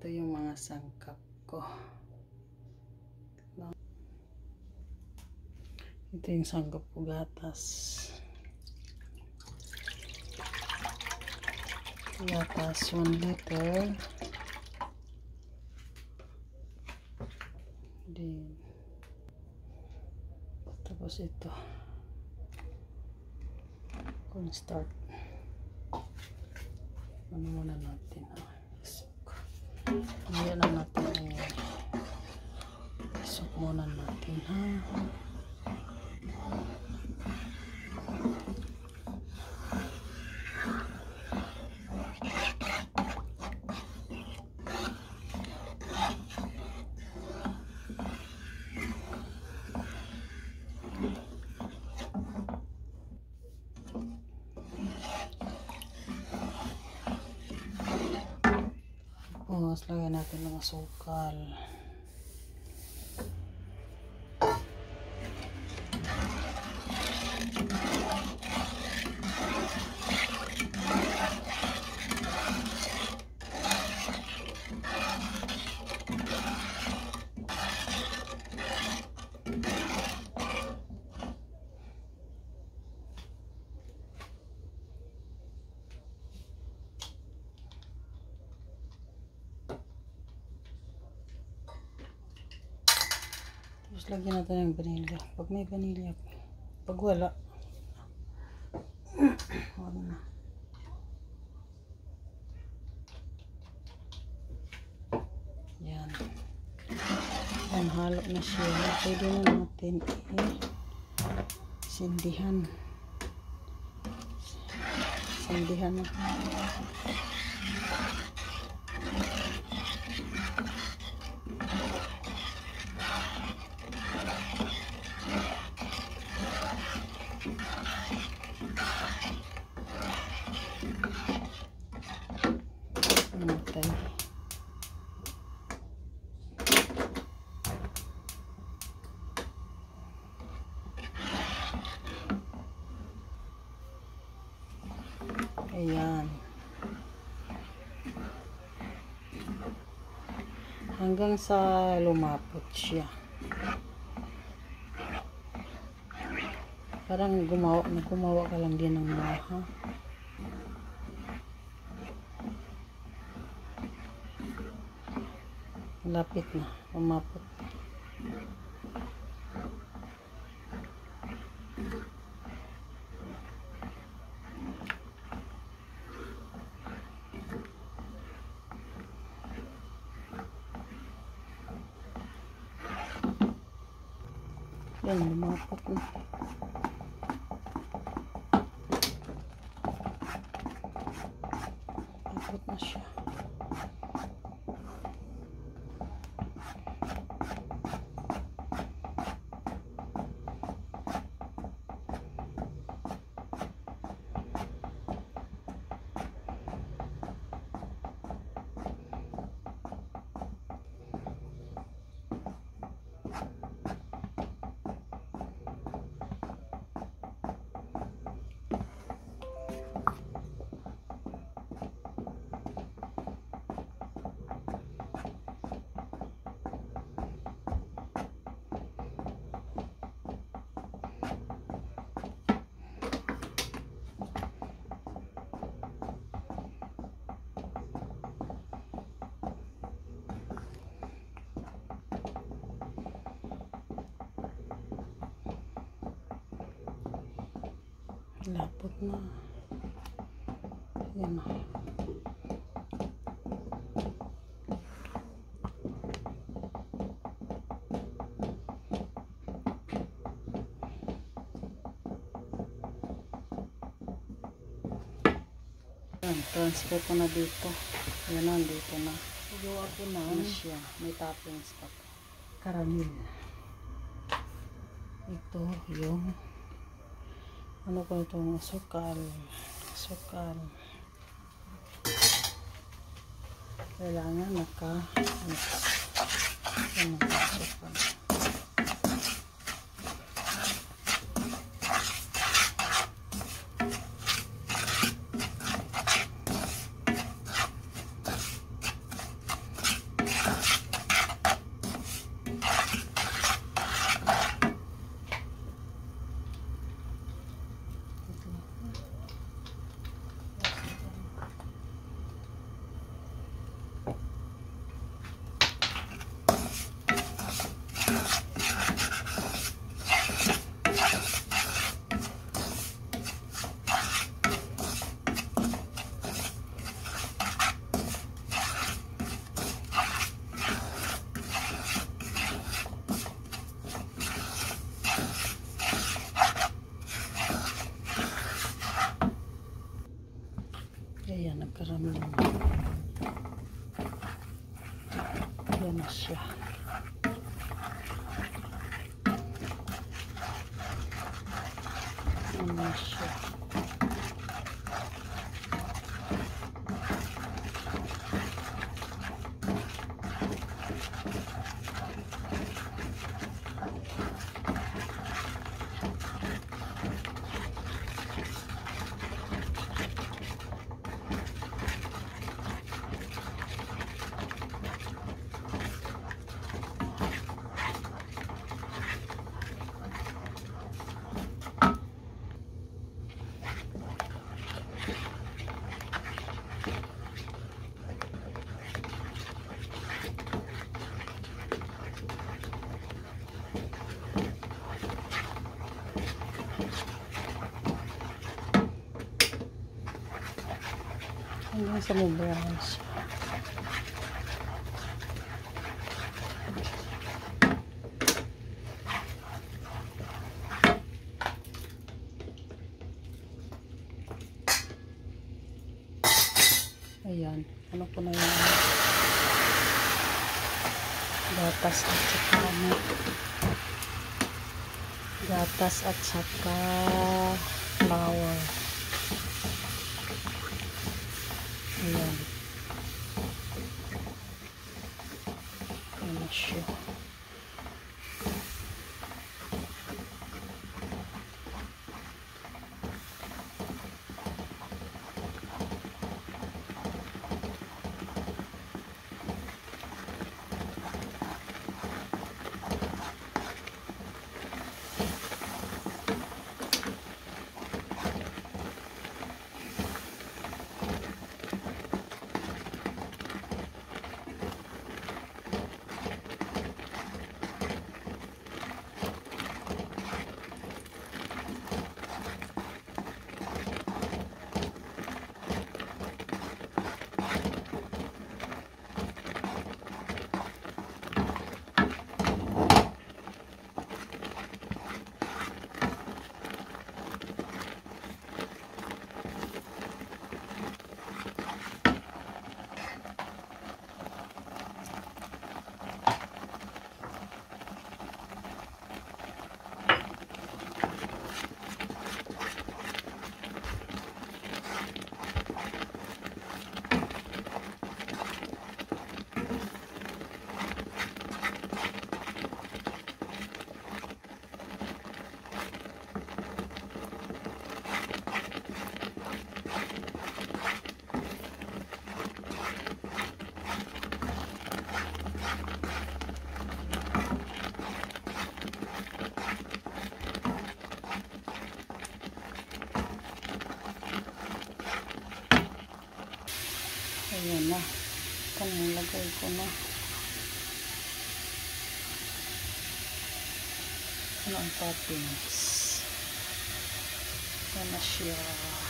ito yung mga sangkap ko. Ito yung sangkap ko gatas. Gatas 1 liter. Din. Tapos ito. Cornstarch. Ano muna natin ha? Isok. Ngayon na natin. Isok muna natin ha. Tapos, lagyan natin ng asukal. Lagyan natin ng vanilla. Pag may vanilla, pag wala, wala na. Yan. Yan, halo na siya. Pwede na natin i-sindihan. Sindihan na. natin. Ayan. Hanggang sa lumapot siya. Parang gumawa, gumawa ka lang din ng mga, ha? Lapit na. Umapot. Yan, lumapot na. Lumapot na siya. Lapot na. Yan na. Transfer ko na dito. Yan na, dito na. Gawa ko na. Ano siya? May toppings pa. Caramel. Ito yung ano ko itong asukal? Asukal. Kailangan naka mix ano Kaya nagkaramdam. Yan na siya. Yan na siya. Hanggang sa may. Ayan. Ano ko na yan? Gatas at saka ano? Gatas at saka flour. Ano ang toppings? Ayan na siya.